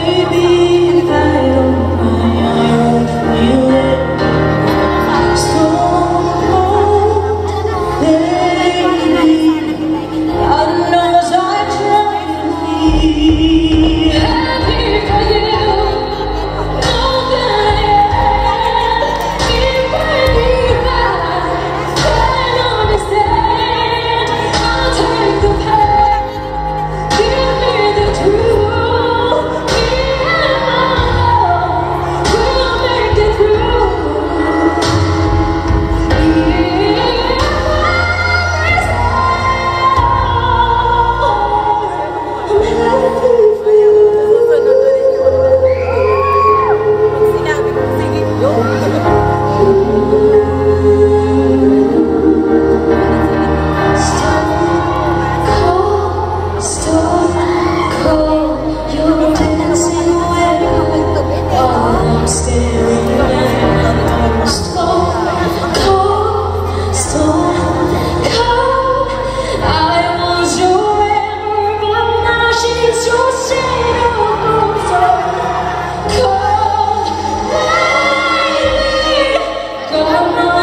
baby. God knows.